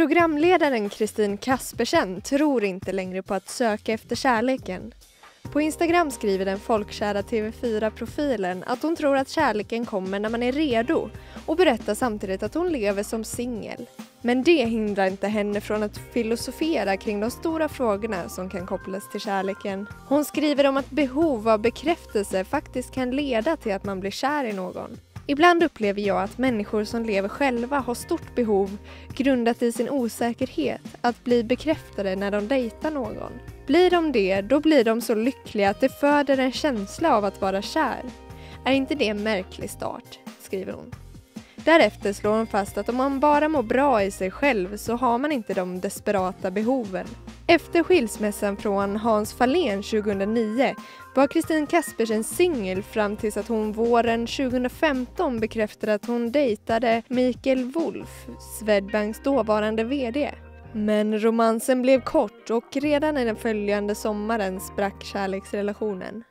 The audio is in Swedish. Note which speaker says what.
Speaker 1: Programledaren Kristin Kaspersen tror inte längre på att söka efter kärleken. På Instagram skriver den folkkära TV4-profilen att hon tror att kärleken kommer när man är redo och berättar samtidigt att hon lever som singel. Men det hindrar inte henne från att filosofera kring de stora frågorna som kan kopplas till kärleken. Hon skriver om att behov av bekräftelse faktiskt kan leda till att man blir kär i någon. Ibland upplever jag att människor som lever själva har stort behov, grundat i sin osäkerhet, att bli bekräftade när de dejtar någon. Blir de det, då blir de så lyckliga att det föder en känsla av att vara kär. Är inte det en märklig start? skriver hon. Därefter slår hon fast att om man bara mår bra i sig själv så har man inte de desperata behoven. Efter skilsmässan från Hans Fahlén 2009 var Kristin Kaspersen singel fram tills att hon våren 2015 bekräftade att hon dejtade Mikael Wolf, Swedbanks dåvarande VD. Men romansen blev kort och redan i den följande sommaren sprack kärleksrelationen.